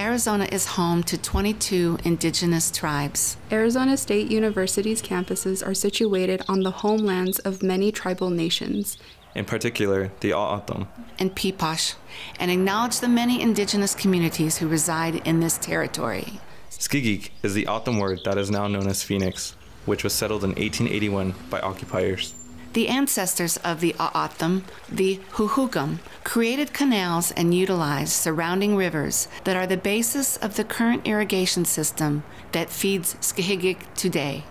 Arizona is home to 22 indigenous tribes. Arizona State University's campuses are situated on the homelands of many tribal nations, in particular the O'odham and Piipaash, and acknowledge the many indigenous communities who reside in this territory. Skigik is the O'odham word that is now known as Phoenix, which was settled in 1881 by occupiers. The ancestors of the O'odham, the Huhugam, created canals and utilized surrounding rivers that are the basis of the current irrigation system that feeds Skihigik today.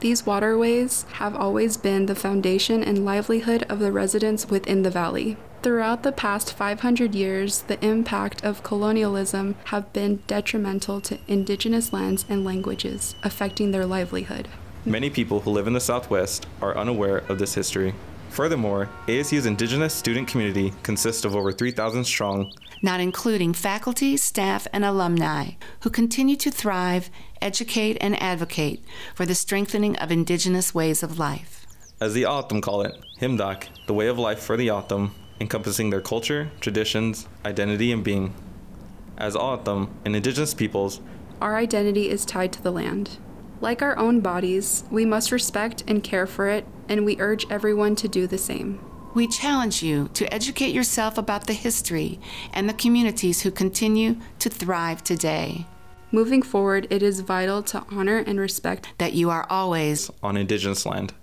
These waterways have always been the foundation and livelihood of the residents within the valley. Throughout the past 500 years, the impact of colonialism have been detrimental to indigenous lands and languages, affecting their livelihood. Many people who live in the Southwest are unaware of this history. Furthermore, ASU's indigenous student community consists of over 3,000 strong, not including faculty, staff, and alumni who continue to thrive, educate, and advocate for the strengthening of indigenous ways of life. As the O'odham call it, Himdak, the way of life for the O'odham, encompassing their culture, traditions, identity, and being. As O'odham and indigenous peoples, our identity is tied to the land. Like our own bodies, we must respect and care for it, and we urge everyone to do the same. We challenge you to educate yourself about the history and the communities who continue to thrive today. Moving forward, it is vital to honor and respect that you are always on Indigenous land.